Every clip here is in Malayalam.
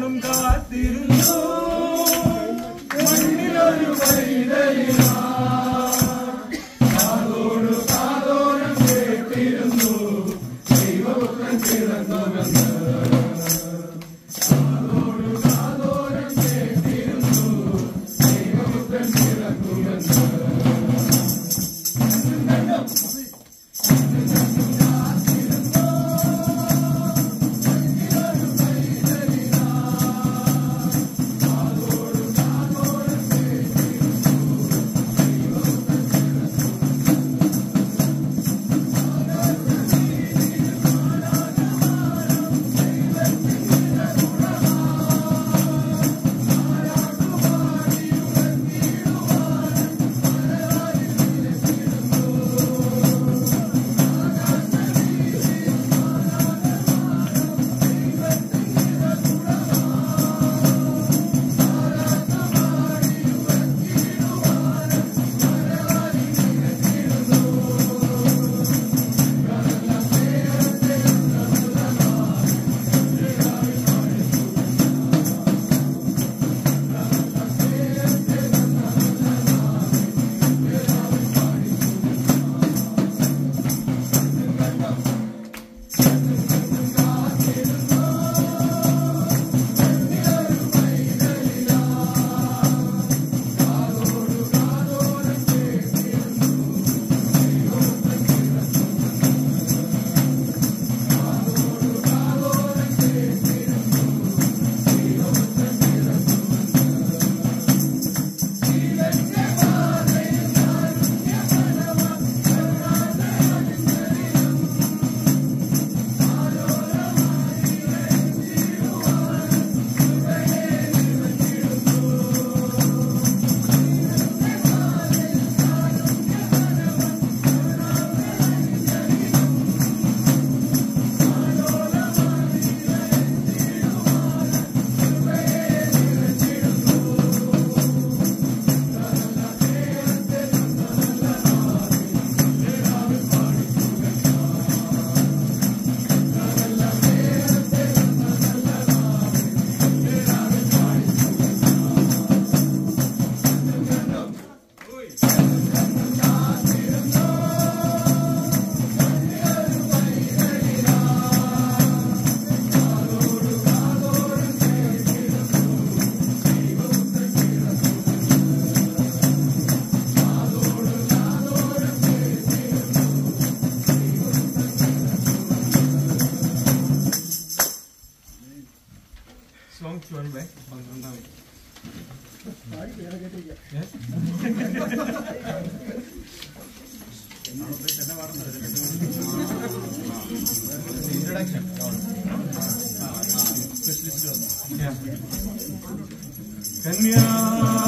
എന്നും കാത്തിരുന്നു. മണ്ണിലൊരു പൈതലിനാ കാതോട് കാതോരം കേട്ടിരുന്നു. ദൈവപുത്രൻ പിറന്നുവെന്ന് സോങ് ട്വൽവ് ഏ പന്ത്രണ്ടാം സ്പെഷ്യലിസ്റ്റ് കന്യാ ും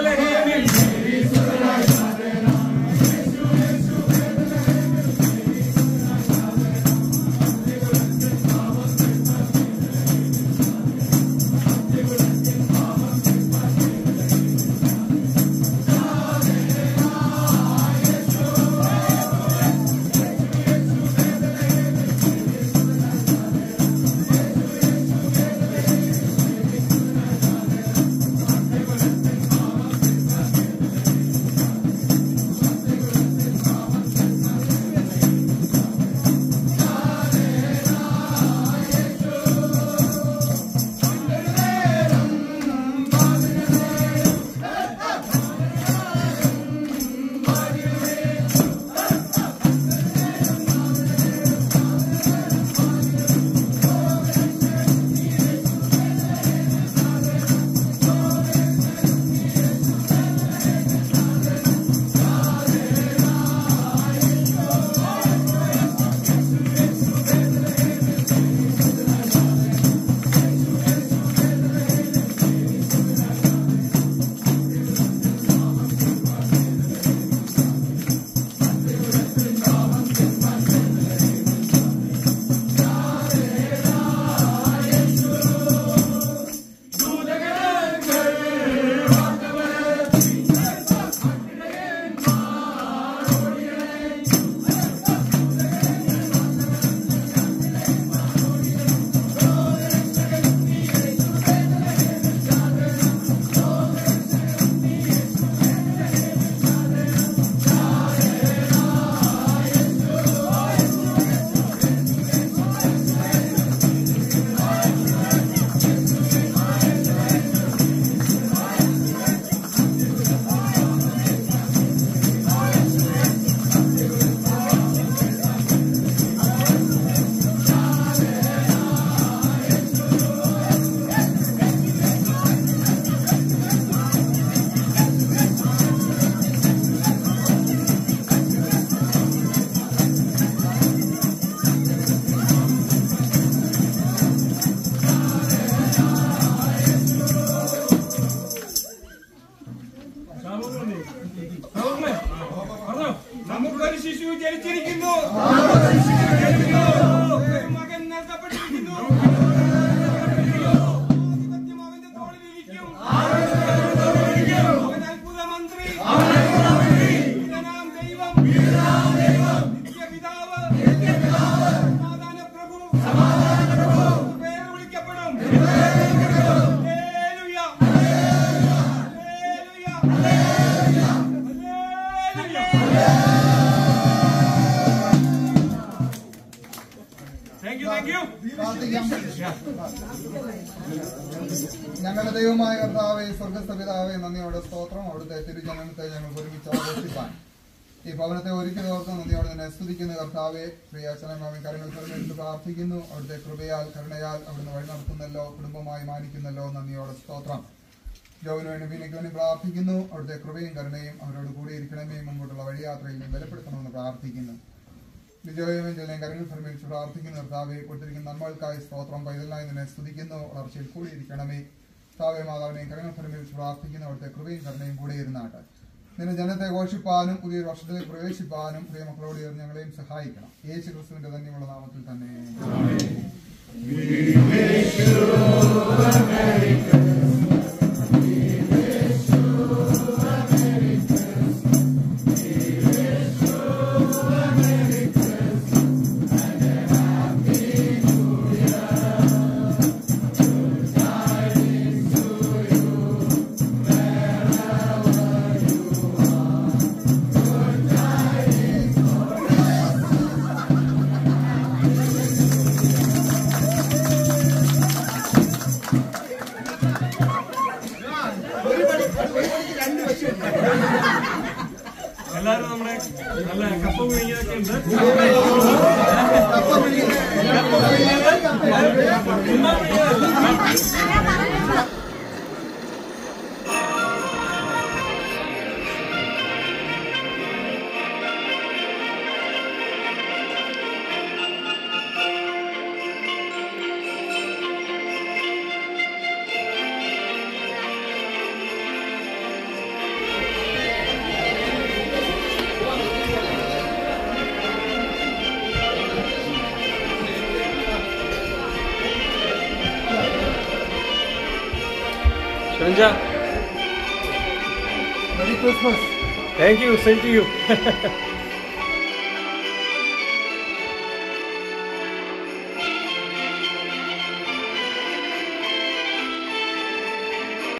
नहीं താങ്ക് യു താങ്ക് യു ഞങ്ങളുടെ ദൈവമായ കർത്താവെ സ്വർഗസ്ഥ പിതാവെ നന്ദിയോടെ സ്തോത്രം. അവിടുത്തെ തിരുജനത്തെ ഞങ്ങൾ ഒരുമിച്ച് ആഘോഷിക്കാൻ ഈ ഭവനത്തെ ഒരുക്കി ഓർത്ത് നന്ദിയോടെ തന്നെ സ്തുതിക്കുന്ന കർത്താവെ. പ്രിയാച്ചനമാമി കരുണ തെരഞ്ഞെടുത്ത് പ്രാർത്ഥിക്കുന്നു. അവിടുത്തെ കൃപയാൽ കരുണയാൽ അവിടുന്ന് വഴി നടത്തുന്നല്ലോ കുടുംബമായി മാനിക്കുന്നല്ലോ നന്ദിയോടെ സ്തോത്രം. ജോവിന് വേണ്ടി വിനിക്ക് വേണ്ടി പ്രാർത്ഥിക്കുന്നു. അവിടുത്തെ കൃപയും കരുണയും അവരോട് കൂടി ഇരിക്കണമേ മുമ്പോട്ടുള്ള വഴിയാത്രയിൽ ബലപ്പെടുത്തണമെന്ന് പ്രാർത്ഥിക്കുന്നു. വിജയവേഞ്ചലിനെയും കരങ്ങൾ ഫലമേൽച്ച് പ്രാർത്ഥിക്കുന്ന കർത്താവെ കൊടുത്തിരിക്കുന്ന നമ്മൾക്കായി സ്തോത്രം. പൈതലായി നിന്നെ സ്തുതിക്കുന്നു. വളർച്ചയിൽ കൂടിയിരിക്കണമേ. താവേ മാതാവിനെയും കരങ്ങൾ ഫലമേൽച്ച് പ്രാർത്ഥിക്കുന്ന അവിടുത്തെ കൃപയും കരുണയും കൂടെ ഇരുന്നാട്ട്. നിന്റെ ജനത്തെ ഘോഷിപ്പാനും പുതിയൊരു വർഷത്തിലേക്ക് പ്രവേശിപ്പാനും പ്രിയ മക്കളോട് ഞങ്ങളെയും സഹായിക്കണം. യേശു ക്രിസ്തുവിന്റെ തന്നെയുള്ള നാമത്തിൽ തന്നെ. Ranja, Merry Christmas. thank you. Same to you.